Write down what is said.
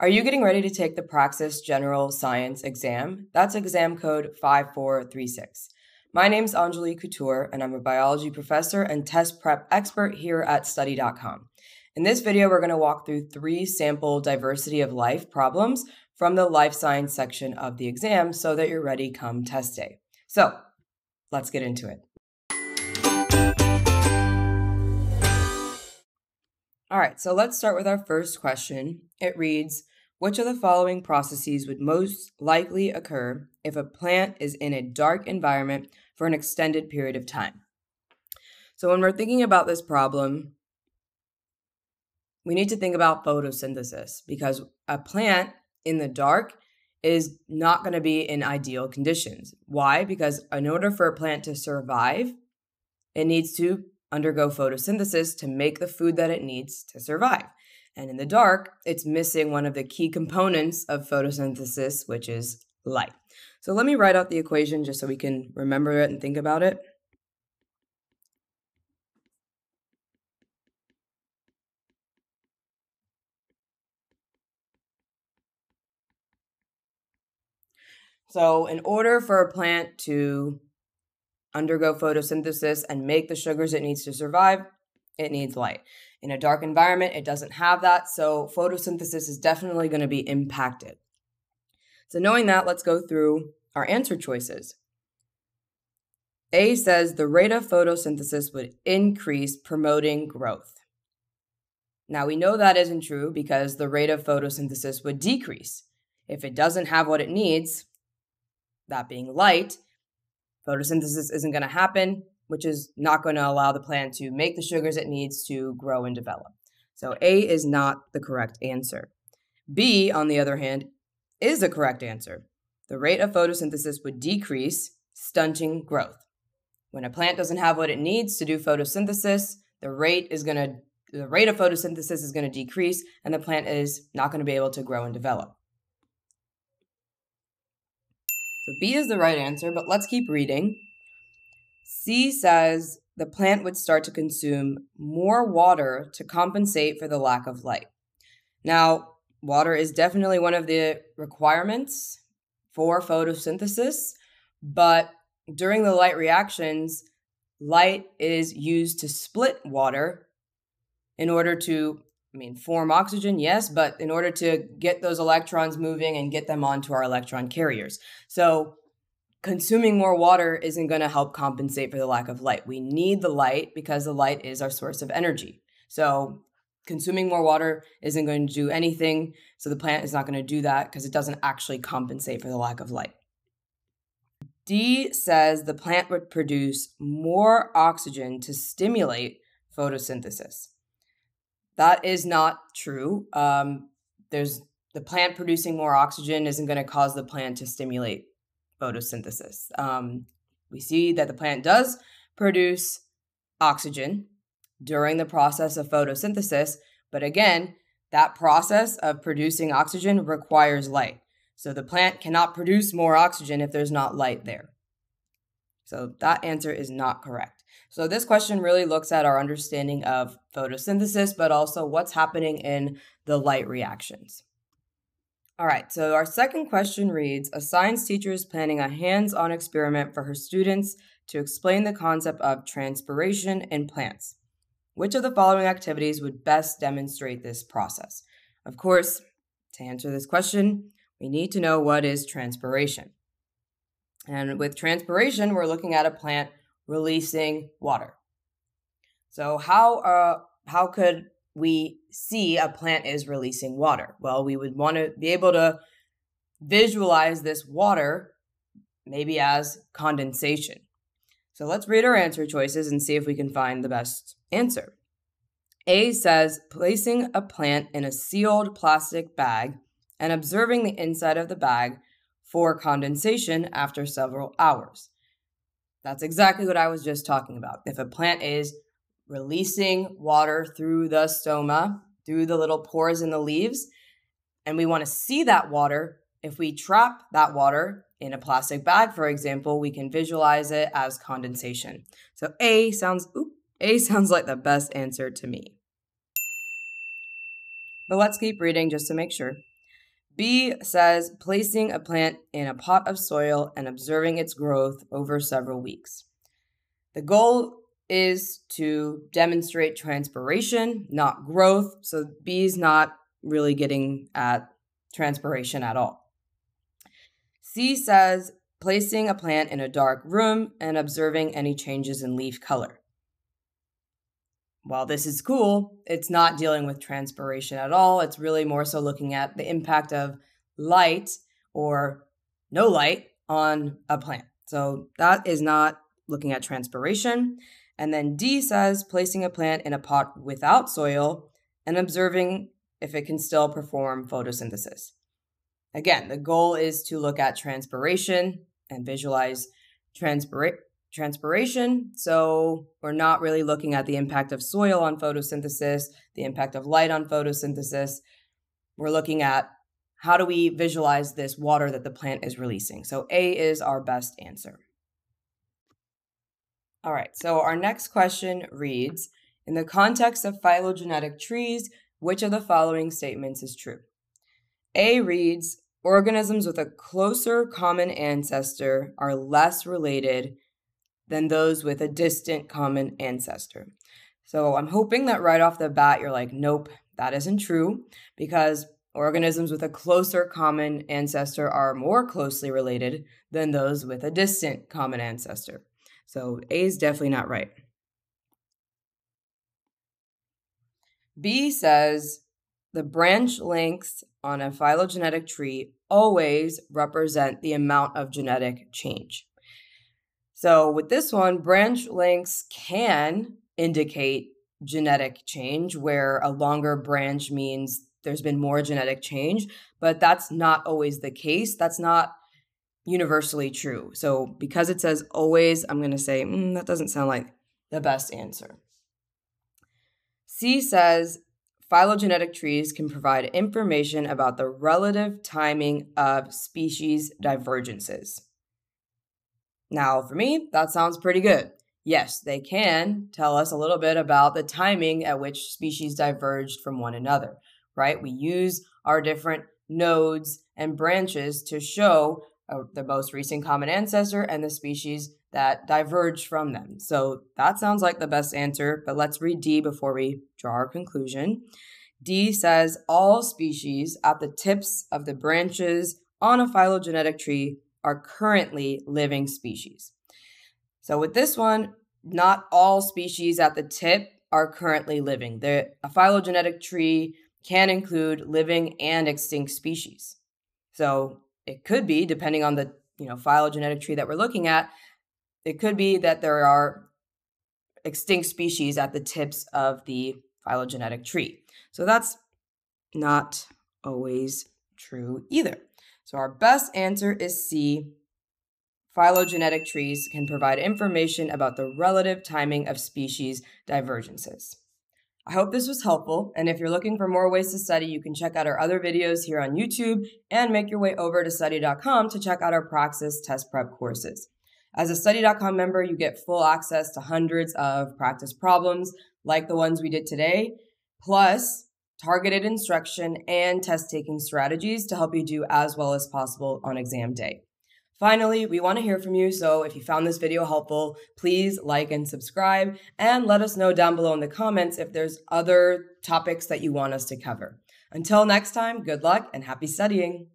Are you getting ready to take the Praxis General Science exam? That's exam code 5436. My name is Anjali Couture, and I'm a biology professor and test prep expert here at study.com. In this video, we're going to walk through three sample diversity of life problems from the life science section of the exam so that you're ready come test day. So let's get into it. All right, so let's start with our first question. It reads Which of the following processes would most likely occur if a plant is in a dark environment for an extended period of time? So, when we're thinking about this problem, we need to think about photosynthesis because a plant in the dark is not going to be in ideal conditions. Why? Because in order for a plant to survive, it needs to undergo photosynthesis to make the food that it needs to survive. And in the dark, it's missing one of the key components of photosynthesis, which is light. So let me write out the equation just so we can remember it and think about it. So, in order for a plant to undergo photosynthesis and make the sugars it needs to survive, it needs light. In a dark environment, it doesn't have that, so photosynthesis is definitely going to be impacted. So, knowing that, let's go through our answer choices. A says the rate of photosynthesis would increase, promoting growth. Now, we know that isn't true because the rate of photosynthesis would decrease. If it doesn't have what it needs, that being light, photosynthesis isn't going to happen, which is not going to allow the plant to make the sugars it needs to grow and develop. So A is not the correct answer. B, on the other hand, is the correct answer. The rate of photosynthesis would decrease, stunting growth. When a plant doesn't have what it needs to do photosynthesis, the rate is going to the rate of photosynthesis is going to decrease and the plant is not going to be able to grow and develop. So B is the right answer, but let's keep reading. C says the plant would start to consume more water to compensate for the lack of light. Now, water is definitely one of the requirements for photosynthesis, but during the light reactions, light is used to split water in order to I mean, form oxygen, yes, but in order to get those electrons moving and get them onto our electron carriers. So, consuming more water isn't going to help compensate for the lack of light. We need the light because the light is our source of energy. So, consuming more water isn't going to do anything. So, the plant is not going to do that because it doesn't actually compensate for the lack of light. D says the plant would produce more oxygen to stimulate photosynthesis. That is not true. Um, there's the plant producing more oxygen isn't going to cause the plant to stimulate photosynthesis. Um, we see that the plant does produce oxygen during the process of photosynthesis, but again, that process of producing oxygen requires light. So the plant cannot produce more oxygen if there's not light there. So that answer is not correct. So this question really looks at our understanding of photosynthesis, but also what's happening in the light reactions. All right, so our second question reads A science teacher is planning a hands on experiment for her students to explain the concept of transpiration in plants. Which of the following activities would best demonstrate this process? Of course, to answer this question, we need to know what is transpiration. And with transpiration, we're looking at a plant releasing water. So how uh how could we see a plant is releasing water? Well, we would want to be able to visualize this water maybe as condensation. So let's read our answer choices and see if we can find the best answer. A says placing a plant in a sealed plastic bag and observing the inside of the bag for condensation after several hours. That's exactly what I was just talking about. If a plant is releasing water through the stoma, through the little pores in the leaves, and we want to see that water, if we trap that water in a plastic bag, for example, we can visualize it as condensation. So A sounds A sounds like the best answer to me. But let's keep reading just to make sure. B says placing a plant in a pot of soil and observing its growth over several weeks. The goal is to demonstrate transpiration, not growth. So B is not really getting at transpiration at all. C says placing a plant in a dark room and observing any changes in leaf color. While this is cool, it's not dealing with transpiration at all. It's really more so looking at the impact of light or no light on a plant. So that is not looking at transpiration. And then D says placing a plant in a pot without soil and observing if it can still perform photosynthesis. Again, the goal is to look at transpiration and visualize transpira- transpiration. So we're not really looking at the impact of soil on photosynthesis, the impact of light on photosynthesis. We're looking at how do we visualize this water that the plant is releasing. So A is our best answer. All right, so our next question reads In the context of phylogenetic trees, which of the following statements is true? A reads Organisms with a closer common ancestor are less related than those with a distant common ancestor. So I'm hoping that right off the bat, you're like, nope, that isn't true, because organisms with a closer common ancestor are more closely related than those with a distant common ancestor. So A is definitely not right. B says the branch lengths on a phylogenetic tree always represent the amount of genetic change. So with this one, branch lengths can indicate genetic change, where a longer branch means there's been more genetic change, but that's not always the case. That's not universally true. So because it says always, I'm going to say mm, that doesn't sound like the best answer. C says phylogenetic trees can provide information about the relative timing of species divergences. Now, for me, that sounds pretty good. Yes, they can tell us a little bit about the timing at which species diverged from one another, right? We use our different nodes and branches to show uh, the most recent common ancestor and the species that diverged from them. So that sounds like the best answer, but let's read D before we draw our conclusion. D says all species at the tips of the branches on a phylogenetic tree are currently living species. So with this one, not all species at the tip are currently living. The, a phylogenetic tree can include living and extinct species. So it could be, depending on the you know phylogenetic tree that we're looking at, it could be that there are extinct species at the tips of the phylogenetic tree. So that's not always true either. So our best answer is C. Phylogenetic trees can provide information about the relative timing of species divergences. I hope this was helpful, and if you're looking for more ways to study, you can check out our other videos here on YouTube and make your way over to study.com to check out our Praxis test prep courses. As a study.com member, you get full access to hundreds of practice problems like the ones we did today, plus targeted instruction, and test taking strategies to help you do as well as possible on exam day. Finally, we want to hear from you, so if you found this video helpful, please like and subscribe, and let us know down below in the comments if there's other topics that you want us to cover. Until next time, good luck and happy studying!